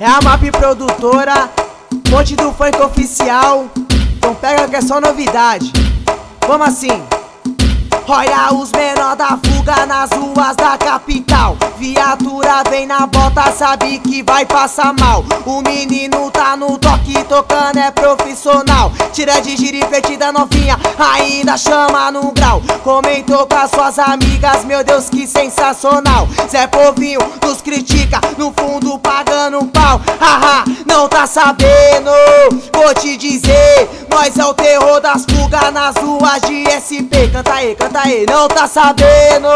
É a MAP produtora, Monte do funk oficial. Então pega que é só novidade. Vamos assim. Olha os menor da fuga nas ruas da capital. Viatura vem na bota, sabe que vai passar mal. O menino tá no toque, tocando é profissional. Tira de girife da novinha, ainda chama no grau. Comentou com as suas amigas, meu Deus que sensacional. Zé Povinho nos critica, no fundo pagando pau. Haha, não tá sabendo? Vou te dizer, nós é o terror das fugas nas ruas de SP. Canta aí, canta aí, não tá sabendo?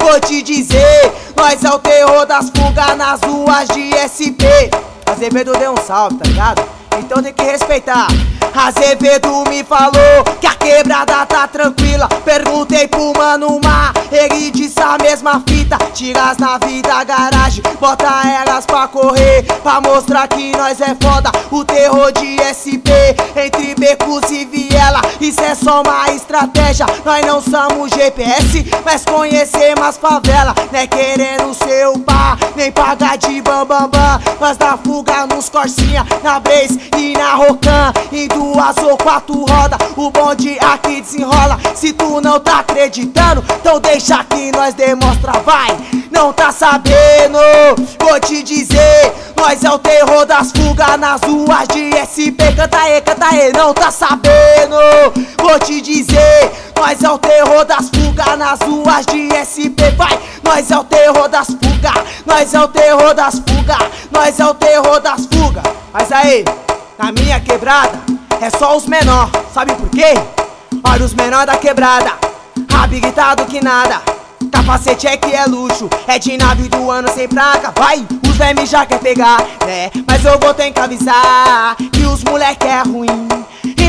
Vou te dizer, nós é o terror das fugas nas ruas de SP. Azevedo deu um salve, tá ligado? Então tem que respeitar. Azevedo me falou que a quebrada tá tranquila. Perguntei pro mano Mar, ele disse a mesma fita. Tiras na vida garagem, bota elas pra correr. Pra mostrar que nós é foda. O terror de SP, entre becos e viela. Isso é só uma estratégia. Nós não somos GPS, mas conhecemos as favelas. Não é querendo ser o pá, nem pagar de bambambam. Bam, bam. Mas dá fuga nos corsinha, na Blaze e na Rocan. Em duas ou quatro rodas, o bonde aqui desenrola. Se tu não tá acreditando, então deixa que nós demonstra, vai. Não tá sabendo, vou te dizer. Nós é o terror das fugas nas ruas de SP. Canta aí, canta aí, não tá sabendo? Vou te dizer. Nós é o terror das fugas nas ruas de SP. Vai, nós é o terror das fugas. Nós é o terror das fugas. Nós é o terror das fugas. Mas aí, na minha quebrada, é só os menor. Sabe por quê? Olha os menor da quebrada. Habilitado que nada. Capacete é que é luxo, é de nave do ano sem placa. Vai, os vermes já quer pegar, né? Mas eu vou ter que avisar que os moleque é ruim.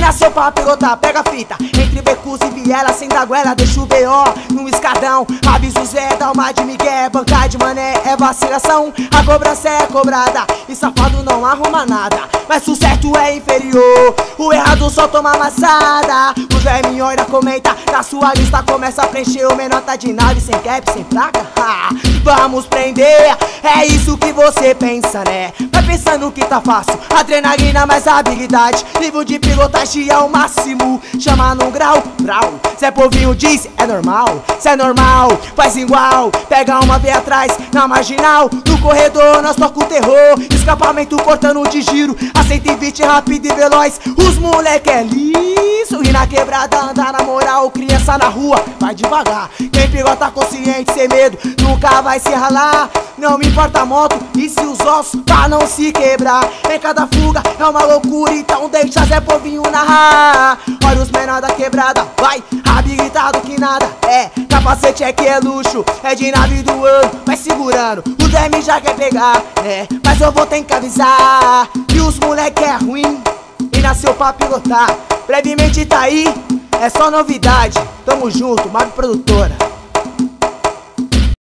Nasceu pra pilotar, pega fita. Entre becos e viela, sem da Deixa o B.O. no escadão. Avisa o Zé, dá uma de migué Bancar de mané é vacilação. A cobrança é cobrada E safado não arruma nada. Mas o certo é inferior O errado só toma amassada. O Zé me olha, comenta Na sua lista começa a preencher. O menor tá de nave, sem cap, sem placa. Ha, Vamos prender É isso que você pensa, né? Pensando que tá fácil. Adrenalina mais habilidade. Nível de pilotagem é o máximo. Chama no grau, grau. Zé Povinho diz, é normal Cê é normal, faz igual. Pega uma, vem atrás, na marginal. No corredor nós toca o terror. Escapamento cortando de giro. A 120 rápido e veloz. Os moleque é liso. E na quebrada anda na moral. Criança na rua, vai devagar. Quem pilota consciente, sem medo Nunca vai se ralar Não me importa a moto e se os ossos Pra não se quebrar. Em cada fuga é uma loucura Então deixa Zé Povinho narrar. Olha os menor da quebrada, vai Habilitado que nada, é Capacete é que é luxo, é de nave do ano Vai segurando, o Demi já quer pegar, é Mas eu vou ter que avisar Que os moleque é ruim E nasceu pra pilotar. Brevemente tá aí, é só novidade Tamo junto, Mago Produtora